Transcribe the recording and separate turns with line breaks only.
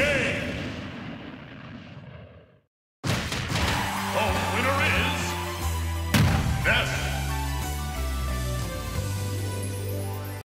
game.